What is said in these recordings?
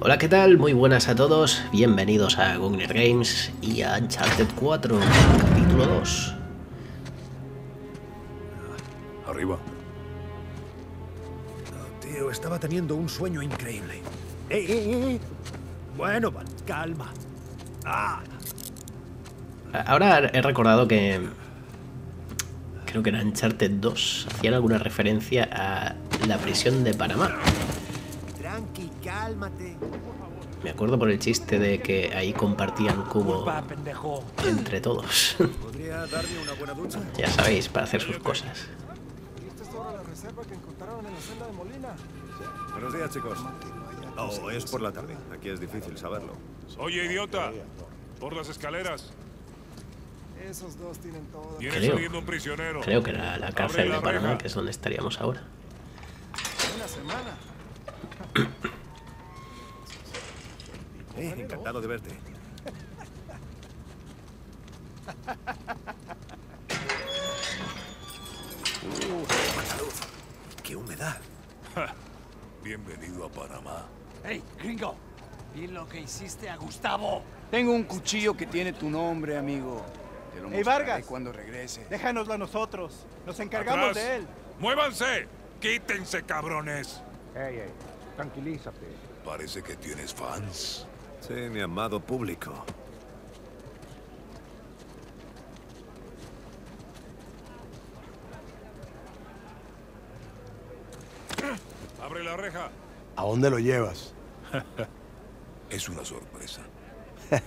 Hola, ¿qué tal? Muy buenas a todos, bienvenidos a Gugner Games y a Uncharted 4, capítulo 2. Arriba. Tío, estaba teniendo un sueño increíble. ¡Eh, eh, eh! Bueno, Van, calma. ¡Ah! Ahora he recordado que... Creo que en Uncharted 2 hacían alguna referencia a la prisión de Panamá. Cálmate. Me acuerdo por el chiste de que ahí compartían cubo entre todos. Ya sabéis, para hacer sus cosas. Buenos días, chicos. Oh, es por la tarde. Aquí es difícil saberlo. Oye, idiota. Por las escaleras. Esos dos tienen todo. Creo. prisionero. Creo que era la cárcel de Panamá, que es donde estaríamos ahora. Una semana. Eh, encantado de verte. Uh. ¡Qué humedad! Bienvenido a Panamá. ¡Hey, gringo! Vi lo que hiciste a Gustavo. Tengo un cuchillo que tiene tu nombre, amigo. Te lo Vargas. cuando regrese. Déjanoslo a nosotros. Nos encargamos Atrás. de él. ¡Muévanse! ¡Quítense, cabrones! Ey, ey, tranquilízate. Parece que tienes fans. Sí, mi amado público. Abre la reja. ¿A dónde lo llevas? Es una sorpresa.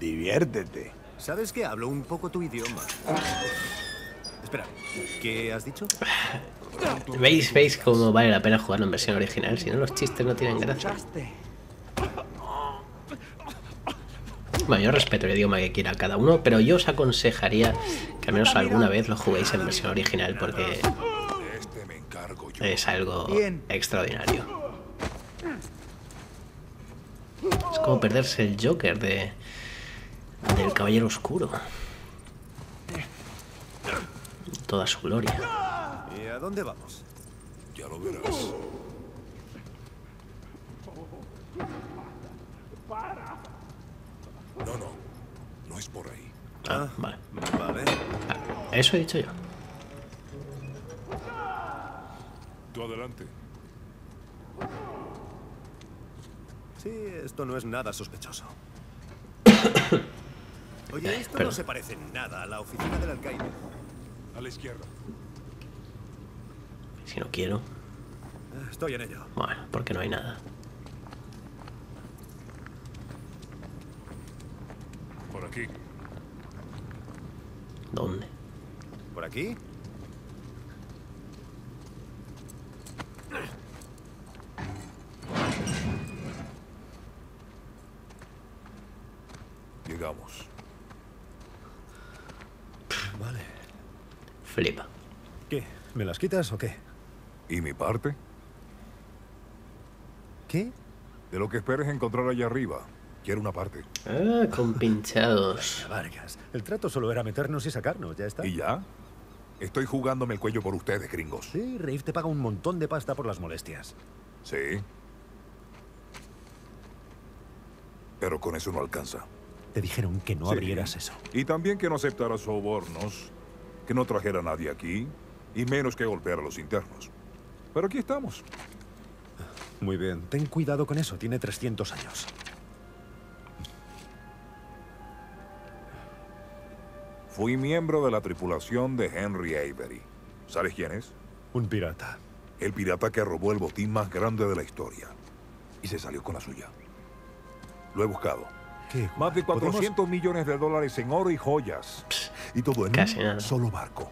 Diviértete. ¿Sabes que hablo un poco tu idioma? Espera, ¿qué has dicho? ¿Veis, ¿Veis cómo vale la pena jugarlo en versión original? Si no, los chistes no tienen gracia. Bueno, yo respeto el idioma que quiera cada uno, pero yo os aconsejaría que al menos alguna vez lo juguéis en versión original porque es algo extraordinario. Es como perderse el Joker de del Caballero Oscuro. Toda su gloria. ¿Y a dónde vamos? Ya lo verás. No, no. No es por ahí. Ah, vale. Vale. Ah, Eso he dicho yo. Tú adelante. Sí, esto no es nada sospechoso. Oye, esto perdón. no se parece en nada a la oficina del alcaide. A la izquierda. Si no quiero, Estoy en ello. bueno, porque no hay nada. Por aquí. ¿Dónde? ¿Por aquí? Llegamos. Vale. Flipa. ¿Qué? ¿Me las quitas o qué? ¿Y mi parte? ¿Qué? De lo que esperes encontrar allá arriba. Quiero una parte. Ah, con pinchados. Vargas, el trato solo era meternos y sacarnos, ya está. ¿Y ya? Estoy jugándome el cuello por ustedes, gringos. Sí, Rafe te paga un montón de pasta por las molestias. Sí. Pero con eso no alcanza. Te dijeron que no Sí. abrieras eso. Y también que no aceptara sobornos, que no trajera a nadie aquí, y menos que golpeara a los internos. Pero aquí estamos. Muy bien, ten cuidado con eso, tiene 300 años. Fui miembro de la tripulación de Henry Avery. ¿Sabes quién es? Un pirata. El pirata que robó el botín más grande de la historia. Y se salió con la suya. Lo he buscado. ¿Qué? Más de ¿Podemos- 400 millones de dólares en oro y joyas. Y todo en Casi un nada. solo barco.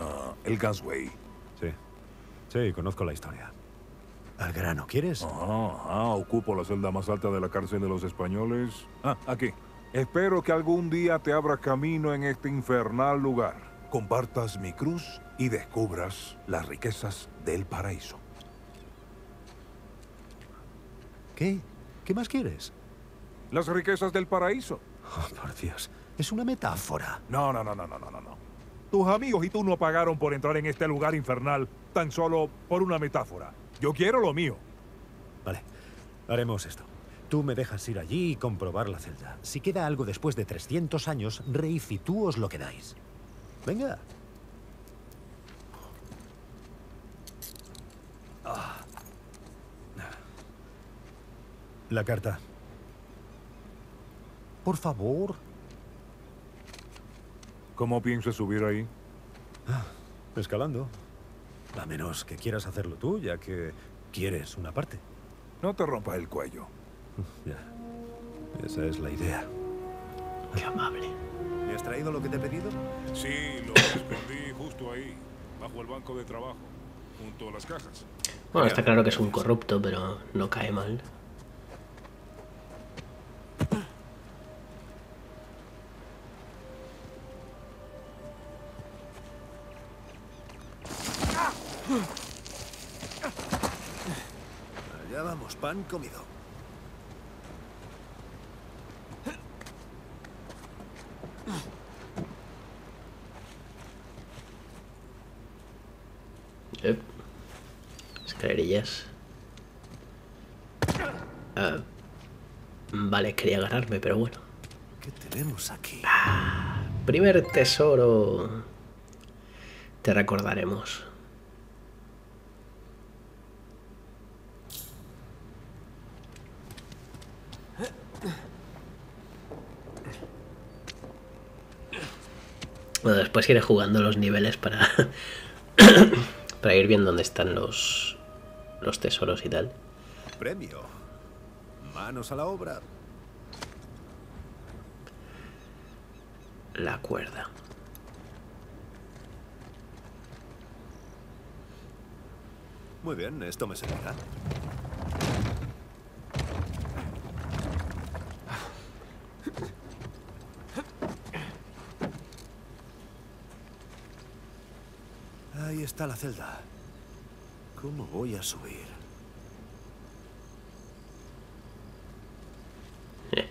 Ah, el Gunsway. Sí. Conozco la historia. Al grano, ¿quieres? Ah, ah, ocupo la celda más alta de la cárcel de los españoles. Ah, aquí. Espero que algún día te abra camino en este infernal lugar. Compartas mi cruz y descubras las riquezas del paraíso. ¿Qué? ¿Qué más quieres? Las riquezas del paraíso. Oh, por Dios. Es una metáfora. No, no, no, no, no, no, no. Tus amigos y tú no pagaron por entrar en este lugar infernal tan solo por una metáfora. Yo quiero lo mío. Vale, haremos esto. Tú me dejas ir allí y comprobar la celda. Si queda algo después de 300 años, Reif y tú os lo quedáis. Venga. Ah. La carta. Por favor. ¿Cómo piensas subir ahí? Escalando. A menos que quieras hacerlo tú, ya que quieres una parte. No te rompas el cuello. Ya. Esa es la idea. Qué amable. ¿Me has traído lo que te he pedido? Sí, lo escondí justo ahí, bajo el banco de trabajo, junto a las cajas. Bueno, está claro que es un corrupto, pero no cae mal. Pan comido. Eh. Escalerillas. Ah, vale, quería agarrarme, pero bueno. ¿Qué tenemos aquí? Primer tesoro. Te recordaremos. Bueno, después iré jugando los niveles para, para ir viendo dónde están los, los tesoros y tal. Premio. Manos a la obra. La cuerda. Muy bien, esto me servirá. Ahí está la celda. ¿Cómo voy a subir?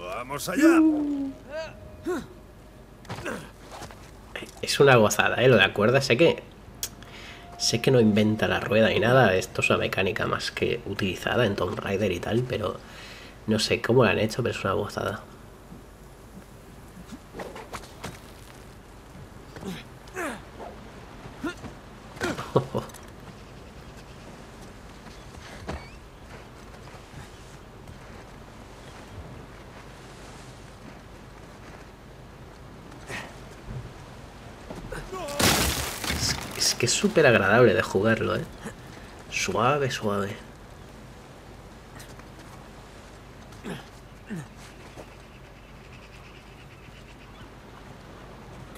¡Vamos allá! Es una gozada, ¿eh? Lo de la cuerda. Sé que... Sé que no inventa la rueda ni nada. Esto es una mecánica más que utilizada en Tomb Raider y tal, pero... No sé cómo lo han hecho, pero es una gozada. Es que es súper agradable de jugarlo, ¿eh? Suave, suave.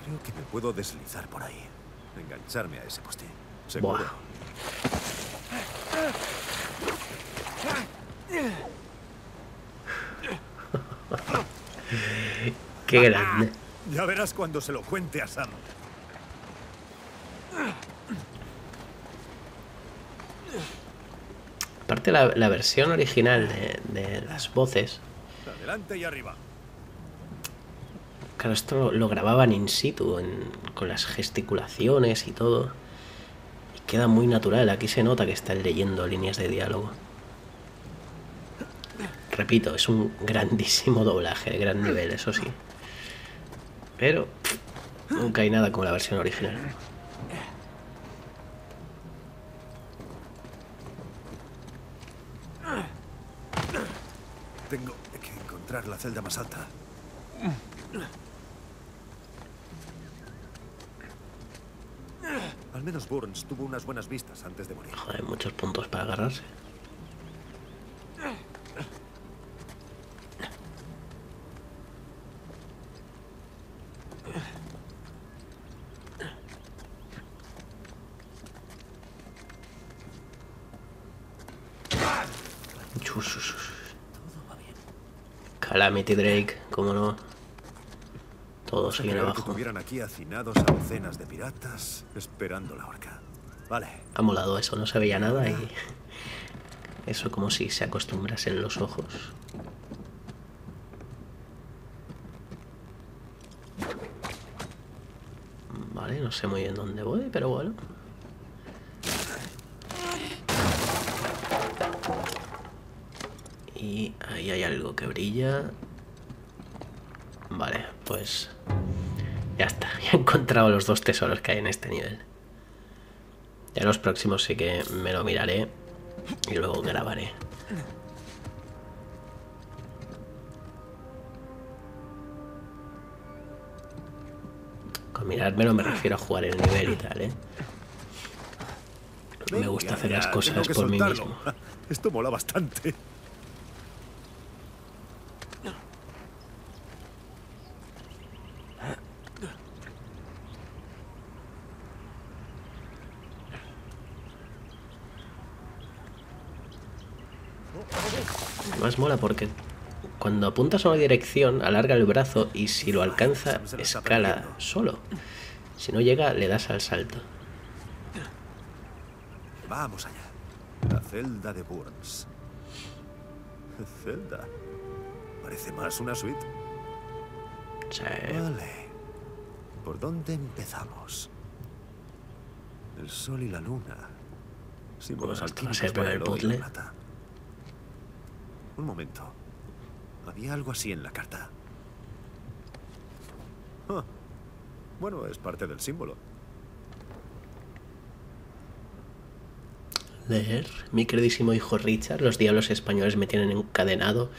Creo que me puedo deslizar por ahí. Engancharme a ese poste. Seguro. Buah. Qué grande. Ya verás cuando se lo cuente a Sam. Aparte la, la versión original de, de las voces, Adelante y arriba. claro, esto lo, lo grababan in situ, en- con las gesticulaciones y todo. Y queda muy natural, aquí se nota que están leyendo líneas de diálogo. Repito, es un grandísimo doblaje, de gran nivel, eso sí. Pero nunca hay nada como la versión original. Tengo que la celda más alta. Al menos Burns tuvo unas buenas vistas antes de morir. Joder, muchos puntos para agarrarse. Calamity Drake, cómo no. Todos Se aquí que abajo. tuvieran aquí hacinados a docenas de piratas esperando la horca. Vale, Ha molado eso, no se veía nada y. Eso como si se acostumbrasen los ojos. Vale, no sé muy bien dónde voy, pero bueno. Y ahí hay algo que brilla. Vale, pues... Ya está, ya he encontrado los dos tesoros que hay en este nivel. Ya los próximos sí que me lo miraré y luego grabaré. Con mirármelo me refiero a jugar el nivel y tal, ¿eh? Me gusta hacer las cosas por mí mismo. Esto mola bastante. Más mola porque cuando apuntas a una dirección alarga el brazo y si lo alcanza escala solo. Si no llega le das al salto. Vamos allá. La celda de Burns. Celda. Parece más una suite. Sí. Vale. ¿Por dónde empezamos? El sol y la luna. Símbolos Bueno, esto va a alquímicos ser por para el puzzle. plata. Un momento. Había algo así en la carta. Ah. Bueno, es parte del símbolo. Leer. Mi queridísimo hijo Richard, los diablos españoles me tienen encadenado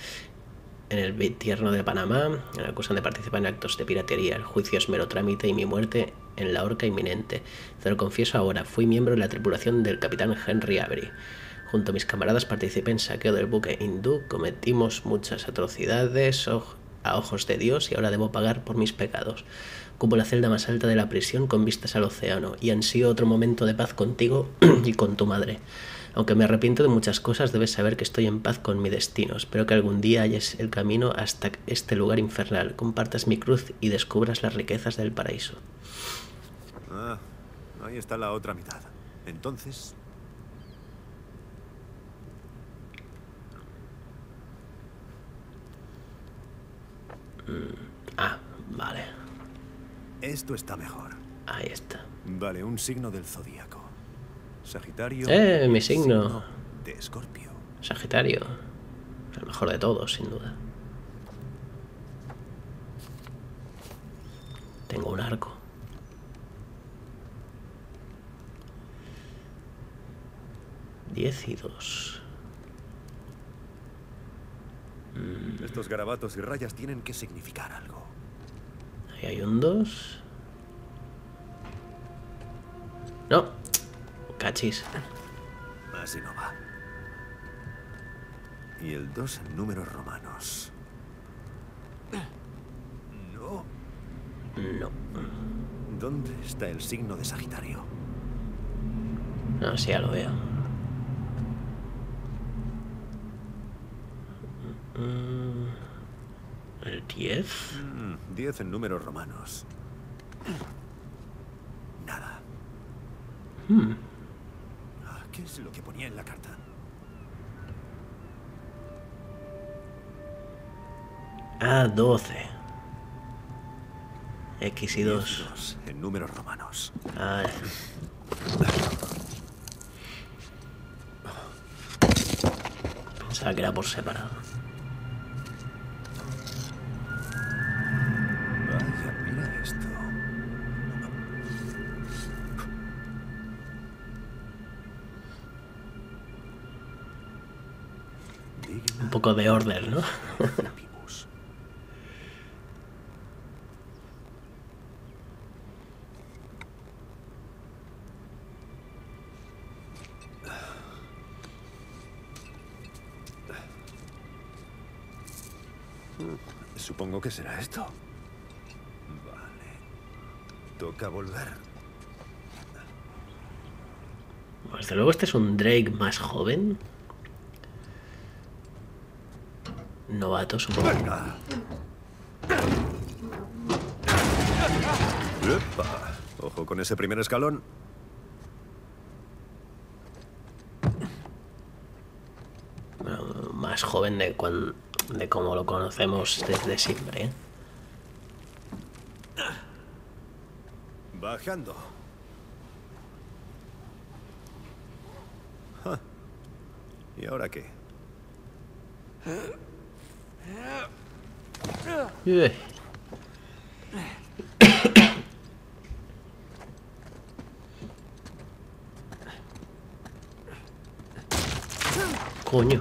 en el tierno de Panamá. Me acusan de participar en actos de piratería. El juicio es mero trámite y mi muerte en la horca inminente. Te lo confieso ahora, fui miembro de la tripulación del capitán Henry Avery. Junto a mis camaradas participé en saqueo del buque hindú, cometimos muchas atrocidades a ojos de Dios y ahora debo pagar por mis pecados. Ocupo la celda más alta de la prisión con vistas al océano y ansío otro momento de paz contigo y con tu madre. Aunque me arrepiento de muchas cosas, debes saber que estoy en paz con mi destino. Espero que algún día halles el camino hasta este lugar infernal, compartas mi cruz y descubras las riquezas del paraíso. Ah, ahí está la otra mitad. Entonces, Ah, vale. esto está mejor. Ahí está. Vale, un signo del zodíaco. Sagitario. ¡Eh, mi signo! De Escorpio. Sagitario. El mejor de todos, sin duda. Tengo un arco. Diez y dos. Estos garabatos y rayas tienen que significar algo. Ahí hay un dos. No. Cachis. Así no va. Y el 2 en números romanos. No. No. ¿Dónde está el signo de Sagitario? No, sí, ya lo veo. Mm, El 10. 10 en números romanos. Nada. Ah, ¿Qué es lo que ponía en la carta? Ah, 12. X y 2. 2 en números romanos. Ah, Pensaba que era por separado. Poco de order, ¿no? Supongo que será esto. Vale. Toca volver. Desde luego este es un Drake más joven. Novato, supongo. ¡Epa! Ojo con ese primer escalón. Bueno, más joven de, cuan- de como lo conocemos desde siempre. ¿eh? Bajando. Ja. ¿Y ahora qué? Eh. Coño.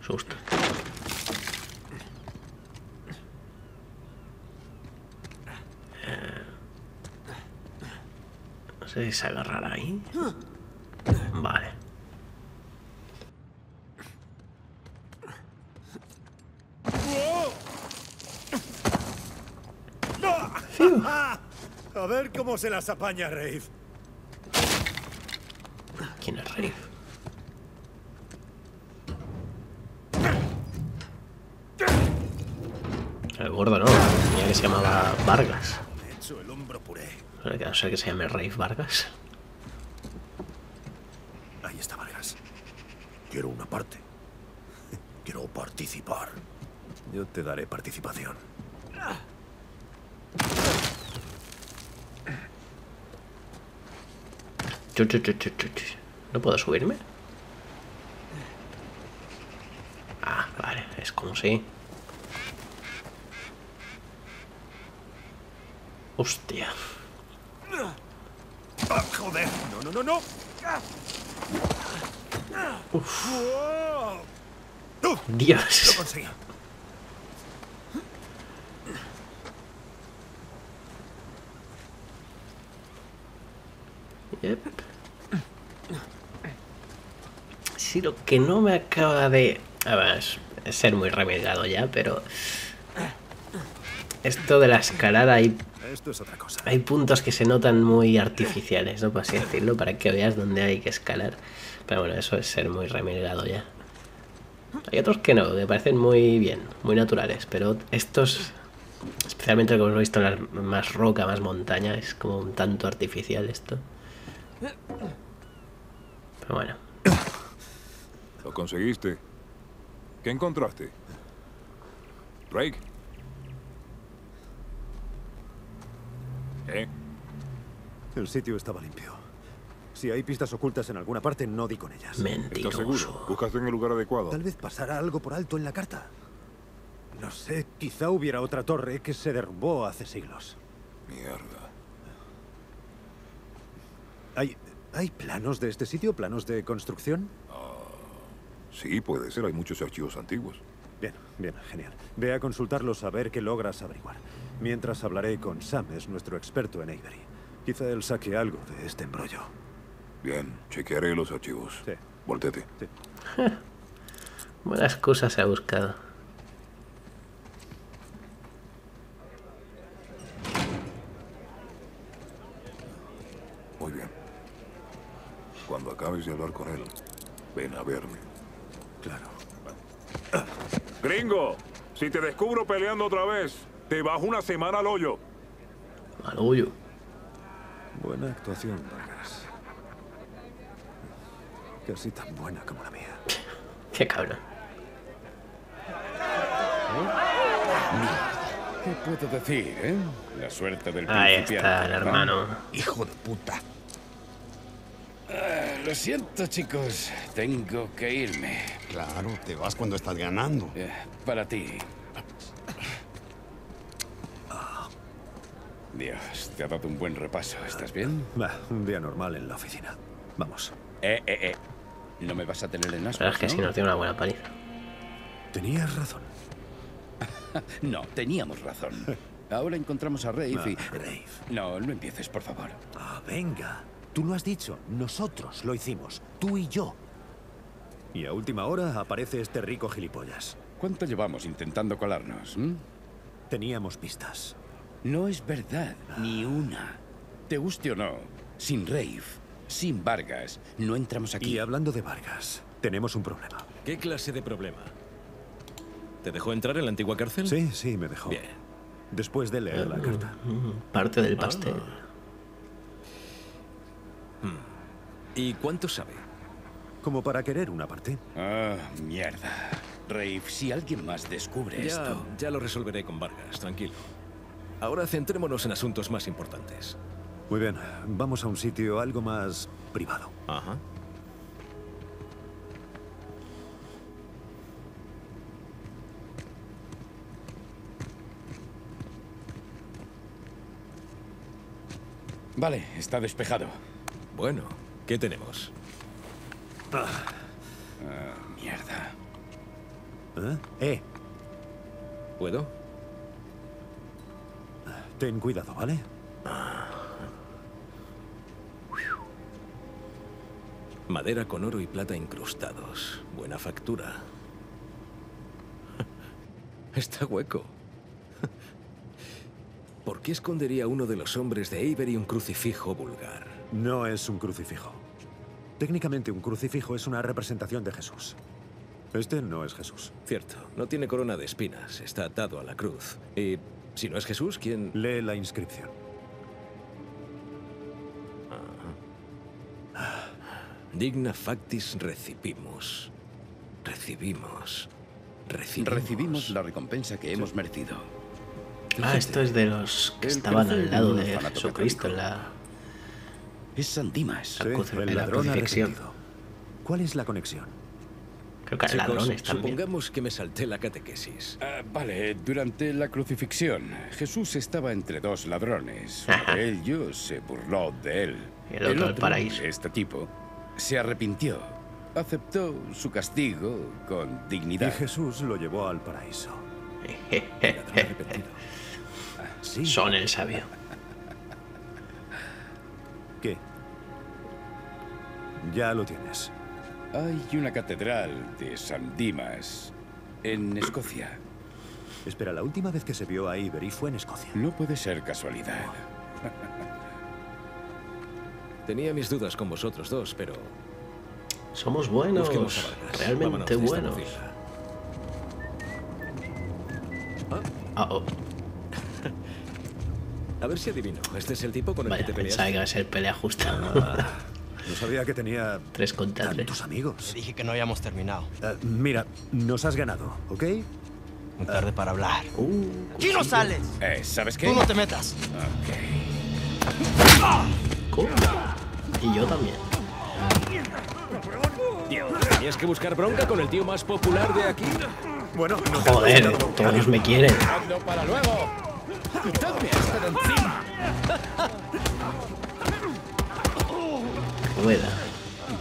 Susto. Se agarrará ahí. Vale. A ver cómo se las apaña Rafe. ¿Quién es Rafe? El gordo no, tenía que se llamaba Vargas. El hombro puré. No que se llame Rafe Vargas. Ahí está Vargas. Quiero una parte. Quiero participar. Yo te daré participación. ¿No puedo subirme? Ah, vale, es como si. Hostia. ¡Ah, joder! ¡No, no, no, no! ¡Lo Dios. conseguí! Yep. Sí, lo que no me acaba de... A ver, es, es ser muy remediado ya, pero... Esto de la escalada hay, Esto es otra cosa. hay puntos que se notan muy artificiales, ¿no? Por así decirlo, para que veas dónde hay que escalar. Pero bueno, eso es ser muy remediado ya. Hay otros que no, que parecen muy bien, muy naturales, pero estos, especialmente como hemos visto en la más roca, más montaña, es como un tanto artificial esto. Pero bueno, Lo conseguiste. ¿Qué encontraste? Drake. ¿Eh? El sitio estaba limpio. Si hay pistas ocultas en alguna parte, no di con ellas. ¿Estás seguro? mentiroso. ¿Buscaste en el lugar adecuado? Tal vez pasara algo por alto en la carta. No sé, quizá hubiera otra torre que se derrumbó hace siglos. Mierda. ¿Hay, ¿Hay planos de este sitio? ¿Planos de construcción? Sí, puede ser. Hay muchos archivos antiguos. Bien, bien, genial. Ve a consultarlos a ver qué logras averiguar. Mientras hablaré con Sam, es nuestro experto en Avery. Quizá él saque algo de este embrollo. Bien, chequearé los archivos. Sí. Voltete. Sí. Buenas cosas se ha buscado. Muy bien. Cuando acabes de hablar con él, ven a verme. Claro. Gringo, si te descubro peleando otra vez, te bajo una semana al hoyo. Malullo. Buena actuación, Vargas. Casi tan buena como la mía. Qué cabrón. ¿Qué puedo decir, eh? La suerte del Ahí está el hermano. Hijo de puta. Lo siento, chicos. Tengo que irme. Claro, te vas cuando estás ganando. Eh, para ti. Dios, te ha dado un buen repaso. ¿Estás bien? Va, un día normal en la oficina. Vamos. Eh, eh, eh. No me vas a tener en La verdad es que ¿no? sí nos tiene una buena paliza. Tenías razón. No, teníamos razón. Ahora encontramos a Rafe y... Ah, Rafe. No, no empieces, por favor. Ah, venga. Tú lo has dicho. Nosotros lo hicimos. Tú y yo. Y a última hora aparece este rico gilipollas. ¿Cuánto llevamos intentando colarnos? mm? Teníamos pistas. No es verdad, ni una. Te guste o no, sin Rafe, sin Vargas, no entramos aquí. Y hablando de Vargas, tenemos un problema. ¿Qué clase de problema? ¿Te dejó entrar en la antigua cárcel? Sí, sí, me dejó. Bien. Después de leer la carta. Mm, Parte del pastel. ¿Y cuánto sabe? Como para querer una parte. Ah, mierda. Rafe, si alguien más descubre Ya, esto... ya lo resolveré con Vargas, tranquilo. Ahora centrémonos en asuntos más importantes. Muy bien, vamos a un sitio algo más privado. Ajá. Vale, está despejado. Bueno, ¿qué tenemos? Ah, mierda. ¿Eh? Eh, ¿Puedo? ten cuidado, ¿vale? Madera con oro y plata incrustados. Buena factura. Está hueco. ¿Por qué escondería uno de los hombres de Avery un crucifijo vulgar? No es un crucifijo. Técnicamente un crucifijo es una representación de Jesús. Este no es Jesús. Cierto, no tiene corona de espinas, está atado a la cruz. Y si no es Jesús, ¿quién...? Lee la inscripción. Digna factis recipimus. Recibimos. Recibimos. Recibimos la recompensa que hemos merecido. Ah, esto es de los que estaban al lado de Jesucristo en la, Es San Dimas. Sí, el la ladrón crucifixión. arrepentido. ¿Cuál es la conexión? Creo que Chicos, ladrones también. supongamos que me salté la catequesis. Ah, vale, durante la crucifixión, Jesús estaba entre dos ladrones. Uno de ellos se burló de él. Y el otro al paraíso. este tipo, se arrepintió. Aceptó su castigo con Y dignidad. Jesús lo llevó al paraíso. Ladrón arrepentido. Sí. Son el sabio. ¿Qué? Ya lo tienes. Hay una catedral de San Dimas en Escocia. Espera, la última vez que se vio a Ibery fue en Escocia. No puede ser casualidad. Tenía mis dudas con vosotros dos, pero Somos buenos. Realmente Vámonos buenos. Ah, oh. A ver si adivino. ¿Este es el tipo con el Vaya, que te peleaste? pensaba que iba a ser pelea justa. No sabía que tenía Tres contra tres. tantos amigos. Dije que no habíamos terminado. Eh, mira, nos has ganado, ¿ok? Muy tarde para hablar. Uh, ¡Aquí no sales! Eh, ¿Sabes qué? Tú no te metas. ¿cómo? Y yo también. ¿Tenías que buscar bronca con el tío más popular de aquí? Bueno, no Joder, todos me quieren. ¡Hazlo para luego! ¡Quitadme este encima! Rueda.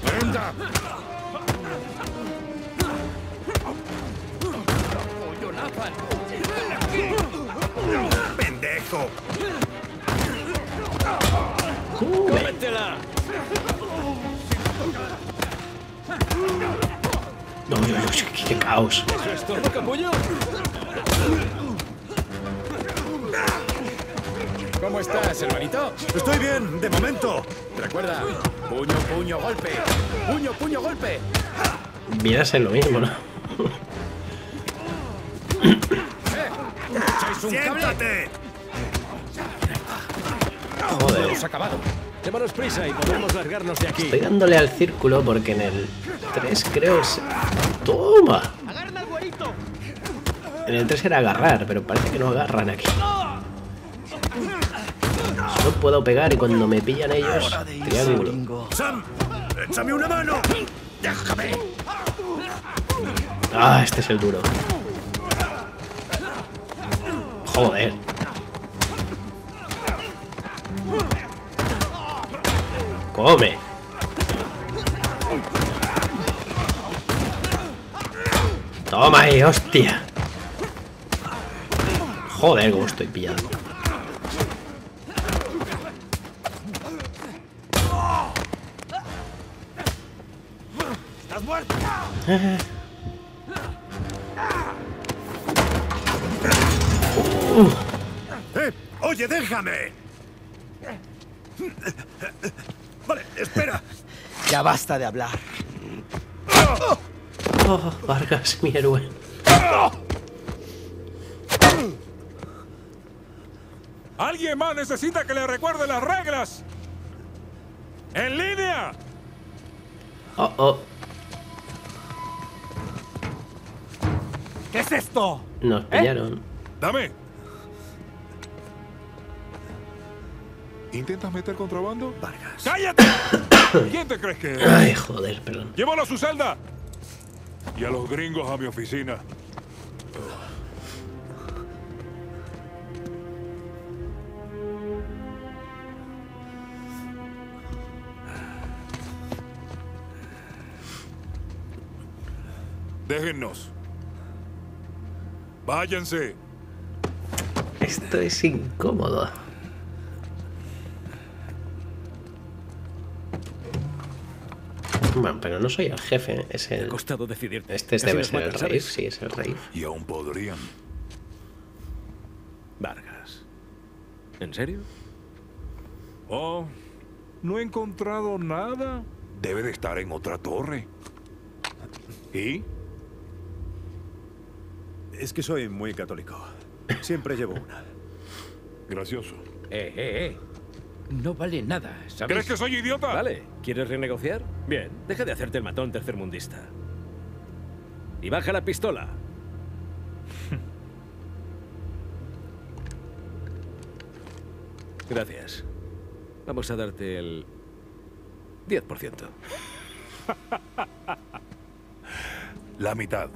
¡Prenda! ¡Pendejo! ¡Come! ¡Métela! No, no, no, qué, qué caos. ¿Eso es todo, capullo? ¿Cómo estás, hermanito? Estoy bien, de momento. Recuerda, puño, puño, golpe. Puño, puño, golpe. Viene a ser lo mismo, ¿no? ¿Echáis un cable? ¡Siéntate! Joder. Hemos acabado. Démonos prisa y podremos largarnos de aquí. Estoy dándole al círculo porque en el 3 creo es... ¡Toma! En el 3 era agarrar, pero parece que no agarran aquí. Puedo pegar y cuando me pillan ellos, triángulo. ¡Sam! ¡Échame una mano! ¡Déjame! Ah, este es el duro. Joder. Come. Toma ahí, hostia. Joder, cómo estoy pillando. ¡Eh! ¡Oye, déjame! Vale, espera. Ya basta de hablar. Oh, Vargas, mi héroe. ¿Alguien más necesita que le recuerde las reglas? ¡En línea! Oh, oh. ¿Qué es esto? Nos pillaron. Dame. ¿Intentas meter contrabando? Vargas. ¡Cállate! ¿Quién te crees que eres? Ay, joder, perdón. ¡Llévalo a su celda! Y a los gringos a mi oficina. Déjennos. Váyanse. Esto es incómodo. Bueno, pero no soy el jefe, es el... ha costado decidirte. Este Casi debe ser el rey, sí, es el rey. Y aún podrían. Vargas. ¿En serio? Oh, no he encontrado nada. Debe de estar en otra torre. ¿Y? Es que soy muy católico. Siempre llevo una. Gracioso. Eh, eh, eh. No vale nada, ¿sabes? ¿Crees que soy idiota? Vale, ¿quieres renegociar? Bien, deja de hacerte el matón tercermundista. Y baja la pistola. Gracias. Vamos a darte el 10%. La mitad.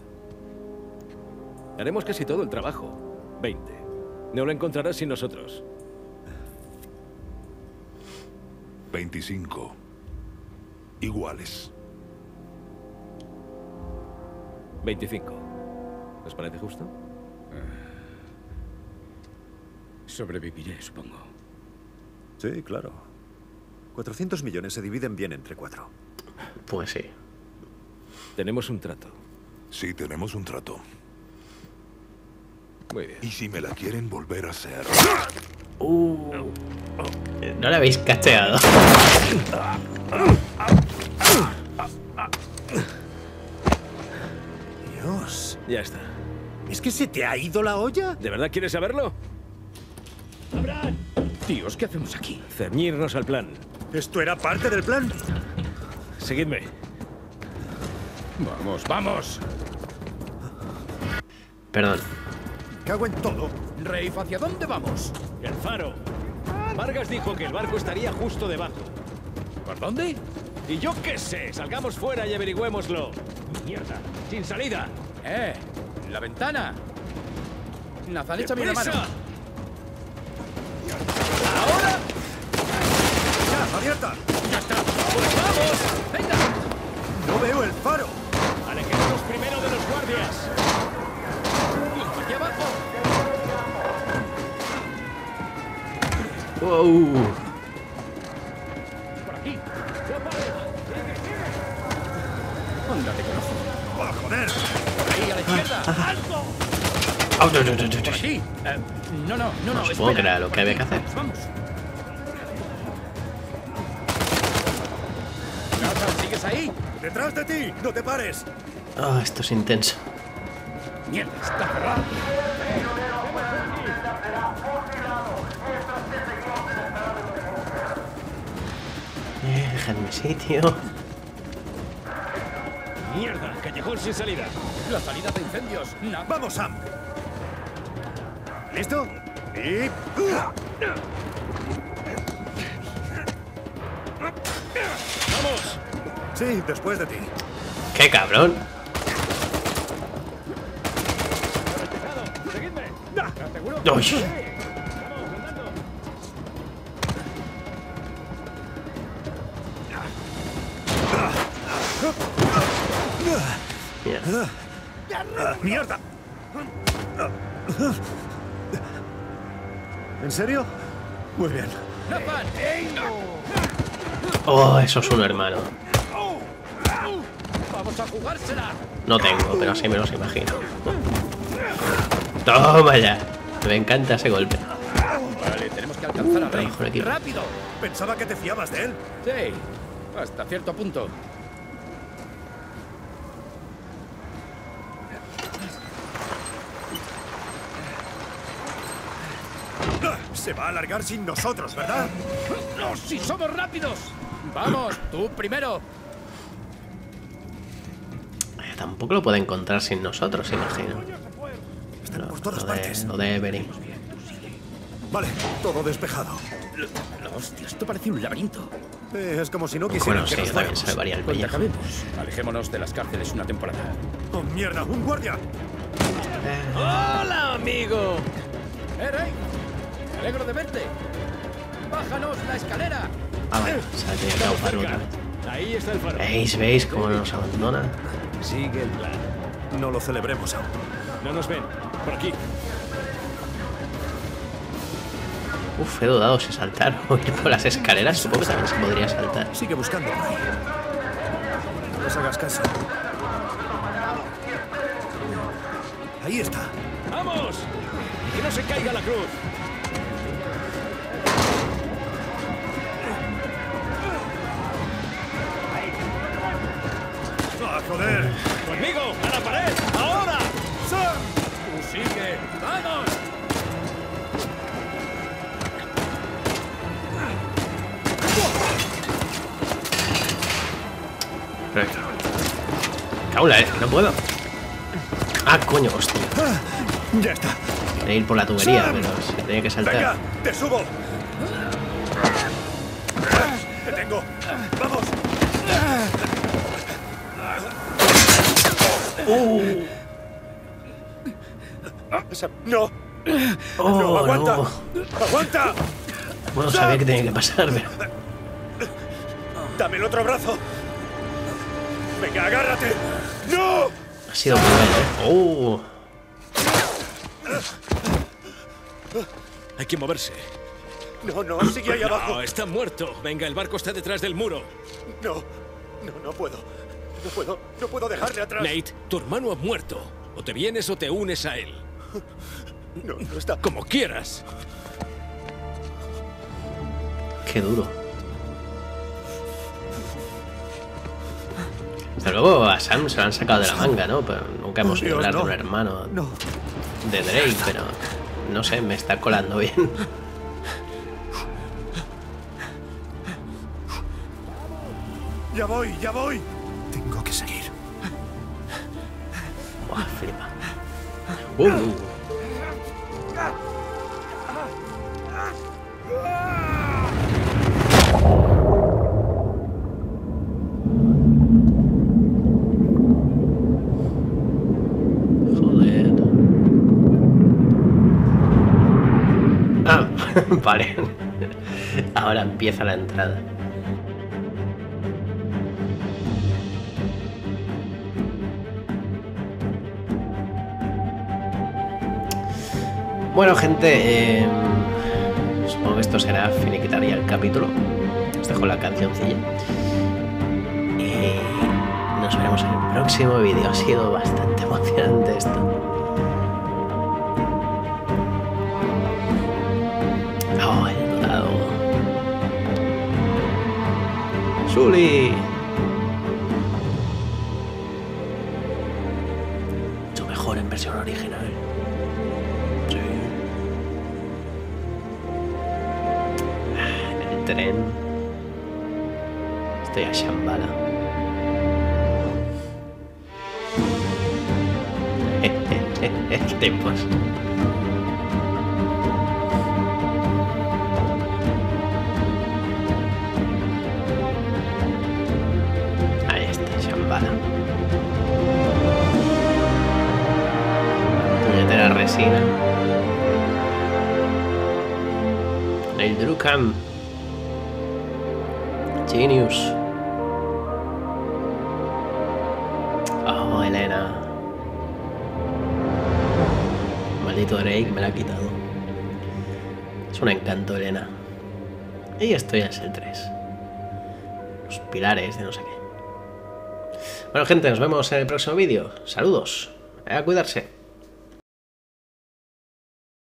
Haremos casi todo el trabajo. 20. No lo encontrarás sin nosotros. 25. Iguales. 25. ¿Os parece justo? Sobreviviré, supongo. Sí, claro. 400 millones se dividen bien entre cuatro. Pues sí. Tenemos un trato. Sí, tenemos un trato. Muy bien. Y si me la quieren volver a hacer. Uh, no la habéis cacheado. Dios. Ya está. ¿Es que se te ha ido la olla? ¿De verdad quieres saberlo? Dios, ¿qué hacemos aquí? Ceñirnos al plan. ¿Esto era parte del plan? Seguidme. Vamos, vamos. Perdón. Cago en todo. Rafe, ¿hacia dónde vamos? El faro. Vargas dijo que el barco estaría justo debajo. ¿Por dónde? Y yo qué sé, salgamos fuera y averigüémoslo. Mierda, sin salida. Eh, la ventana. Nathan, échame una mano. ¡Deprisa! ¡Ya, abierta! ¡Ya está! ¡Pues vamos! Wow. ¡Por aquí! ¡Ándate, corazón! ¡Oh, joder! ¡Por ahí, a la izquierda! ¡Alto! Oh, no, no, no, no, no. ¡Por aquí! Eh, no, no, no, no, supongo que era lo que había que hacer. Vamos. ¿sigues ahí? ¡Detrás de ti! ¡No te pares! Ah, esto es intenso. ¡Mierda, está cerrado! Eh, dejadme sitio. Mierda, callejón sin salida. La salida de incendios. Nathan. ¡Vamos, Sam! ¿Listo? Y... ¡Vamos! Sí, después de ti. ¡Qué cabrón! ¡Seguidme! Mierda. ¡Ah, ¡Mierda! ¿En serio? Muy bien. Oh, eso es un hermano. ¡Vamos a jugársela! No tengo, pero así me los imagino. Toma ya. Me encanta ese golpe. Vale, tenemos que alcanzar a Rafe. equipo. ¡Rápido! Pensaba que te fiabas de él. Sí, hasta cierto punto. Ah, Se va a alargar sin nosotros, ¿verdad? ¡No, si somos rápidos! ¡Vamos, tú primero! Eh, Tampoco lo puede encontrar sin nosotros, imagino. Están por todas lo de, partes. lo de Every. Vale, todo despejado. Hostia, esto parece un laberinto. Eh, es como si no quisieran Bueno, que sí, nos también fuéramos. salvaría el pellejo. acabemos, alejémonos de las cárceles una temporada. ¡Oh, mierda! ¡Un guardia! ¡Hola, amigo! ¡Eh, Rey! Alegro de verte. ¡Bájanos la escalera! Ah, vale, se ha tenido que vez. Ahí está el faro. ¿Veis? ¿Veis cómo nos abandona? Sigue el plan. No lo celebremos aún. No nos ven. Por aquí. Uf, he dudado si saltar o ir por las escaleras. Supongo que también se podría saltar. Sigue buscando. No les hagas caso. Ahí está. ¡Vamos! ¡Que no se caiga la cruz! Joder! ¡Conmigo! ¡A la pared! ¡Ahora! ¡Tú sigue! ¡Vamos! Pero... Caula, eh, no puedo. Ah, coño, hostia. Ya está. Quería ir por la tubería, pero se tenía que saltar. ¡Venga! ¡Te subo! ¡Te tengo! ¡Vamos! Esa- ¡No! Oh, ¡No! ¡Aguanta! no. ¡Aguanta! Bueno, sabía que tenía que pasar, pero... ¡Dame el otro brazo! ¡Venga, agárrate! ¡No! Ha sido cruel, ¿eh? Oh, Hay que moverse. No, no, sigue ahí abajo. No, está muerto. Venga, el barco está detrás del muro. No, no, no puedo. No puedo, no puedo dejarle atrás. Nate, tu hermano ha muerto. O te vienes o te unes a él. No, no está. Como quieras. qué duro. Desde luego a Sam se lo han sacado de la manga, ¿no? Pero nunca hemos oído hablar de un hermano No. de Drake, pero... No sé, me está colando bien. Ya voy, ya voy. Tengo que seguir. Buah, flipa. Uh, Joder. Ah, vale. Ahora empieza la entrada. Bueno, gente, eh, supongo que esto será finiquitar ya el capítulo. Os dejo la cancioncilla. Y nos veremos en el próximo vídeo. Ha sido bastante emocionante esto. Oh, el dorado. Sully. Mucho mejor en versión original. Tren. Estoy a Shambhala. Tiempos. Ahí está, Shambhala. Puñetera resina. El Drukam. Genius. Oh, Elena. Maldito Drake me la ha quitado. Es un encanto, Elena. Y esto ya es el 3. Los pilares de no sé qué. Bueno, gente, nos vemos en el próximo vídeo. Saludos. A cuidarse.